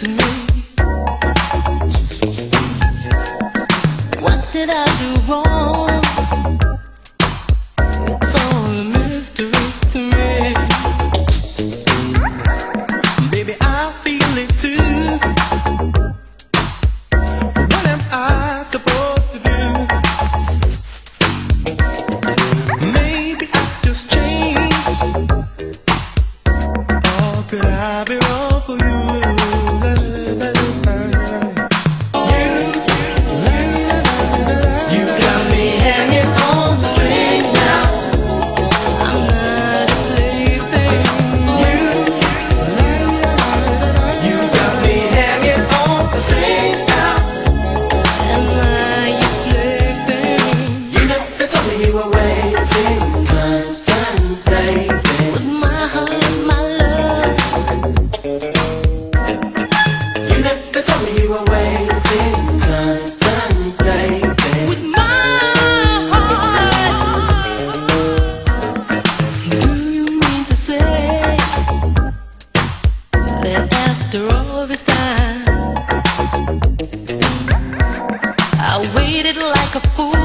to me What did I do wrong? It's all a mystery to me Baby, I feel it too What am I supposed to do? like a fool.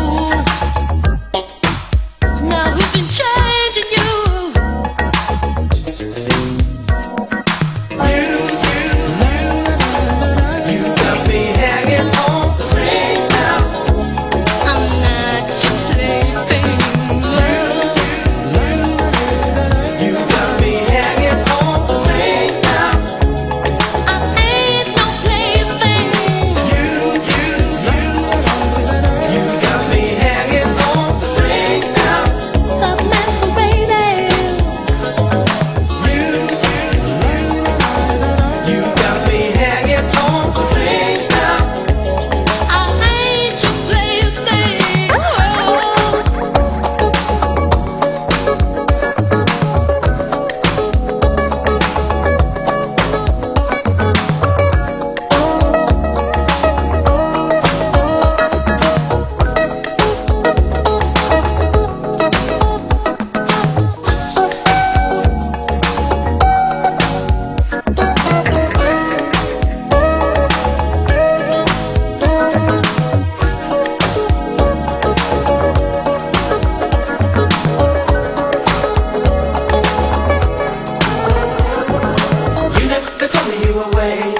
away.